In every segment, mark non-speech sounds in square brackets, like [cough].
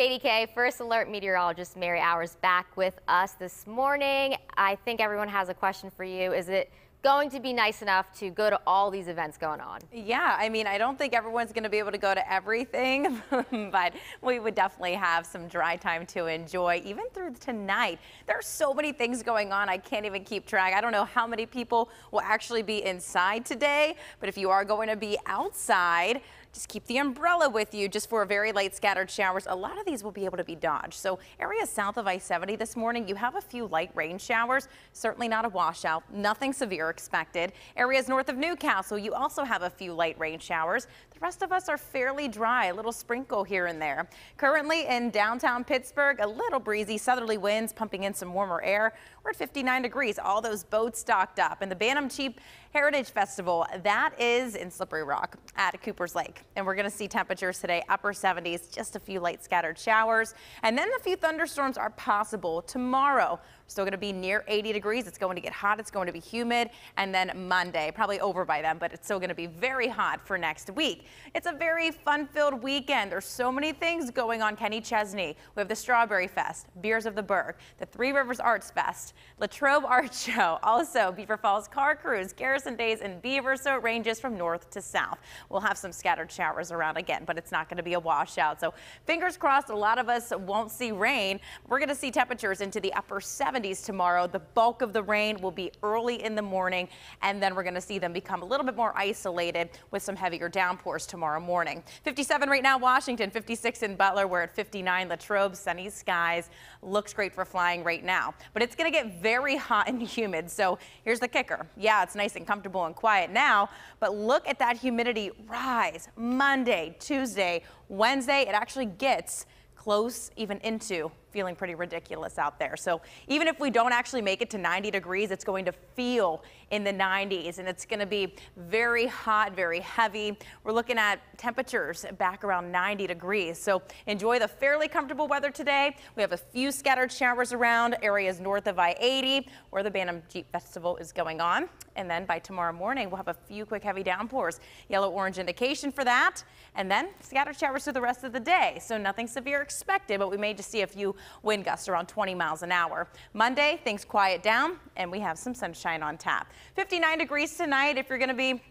KDKA First Alert meteorologist Mary Ours back with us this morning. I think everyone has a question for you. Is it going to be nice enough to go to all these events going on. Yeah, I mean, I don't think everyone's going to be able to go to everything, [laughs] but we would definitely have some dry time to enjoy even through tonight. There are so many things going on. I can't even keep track. I don't know how many people will actually be inside today, but if you are going to be outside, just keep the umbrella with you just for a very light scattered showers. A lot of these will be able to be dodged. So areas south of I-70 this morning, you have a few light rain showers, certainly not a washout, nothing severe expected. Areas north of New Castle, you also have a few light rain showers. The rest of us are fairly dry, a little sprinkle here and there. Currently in downtown Pittsburgh, a little breezy southerly winds pumping in some warmer air. We're at 59 degrees, all those boats stocked up. And the Bantam Jeep Heritage Festival, that is in Slippery Rock at Cooper's Lake. And we're going to see temperatures today upper 70s, just a few light scattered showers. And then a few thunderstorms are possible tomorrow. Still going to be near 80 degrees. It's going to get hot. It's going to be humid. And then Monday, probably over by then, but it's still going to be very hot for next week. It's a very fun-filled weekend. There's so many things going on. Kenny Chesney. We have the Strawberry Fest, Beers of the Burg, the Three Rivers Arts Fest, Latrobe Art Show, also Beaver Falls Car Cruise, Garrison Days in Beaver, so it ranges from north to south. We'll have some scattered showers around again, but it's not going to be a washout. So fingers crossed, a lot of us won't see rain. We're going to see temperatures into the upper 70s 70s tomorrow. The bulk of the rain will be early in the morning, and then we're going to see them become a little bit more isolated with some heavier downpours tomorrow morning. 57 right now, Washington, 56 in Butler. We're at 59, Latrobe, sunny skies. Looks great for flying right now, but it's going to get very hot and humid. So here's the kicker. Yeah, it's nice and comfortable and quiet now, but look at that humidity rise Monday, Tuesday, Wednesday. It actually gets close even into feeling pretty ridiculous out there. So even if we don't actually make it to 90 degrees, it's going to feel in the 90s and it's going to be very hot, very heavy. We're looking at temperatures back around 90 degrees. So enjoy the fairly comfortable weather today. We have a few scattered showers around areas north of I-80 where the Bantam Jeep Festival is going on. And then by tomorrow morning, we'll have a few quick heavy downpours. Yellow orange indication for that. And then scattered showers through the rest of the day. So nothing severe expected, but we may just see a few wind gusts around 20 miles an hour. Monday, things quiet down and we have some sunshine on tap. 59 degrees tonight if you're going to be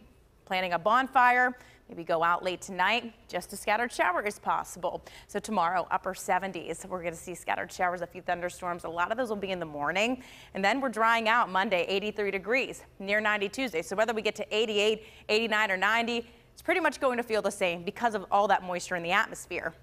planning a bonfire. Maybe go out late tonight. Just a scattered shower is possible. So tomorrow, upper 70s. We're going to see scattered showers, a few thunderstorms. A lot of those will be in the morning. And then we're drying out Monday, 83 degrees, near 90 Tuesday. So whether we get to 88, 89, or 90, it's pretty much going to feel the same because of all that moisture in the atmosphere.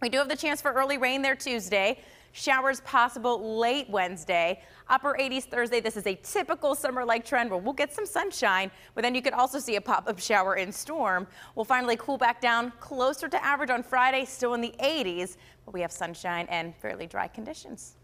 We do have the chance for early rain there Tuesday. Showers possible late Wednesday. Upper 80s Thursday. This is a typical summer-like trend where we'll get some sunshine, but then you could also see a pop-up shower in storm. We'll finally cool back down closer to average on Friday, still in the 80s, but we have sunshine and fairly dry conditions.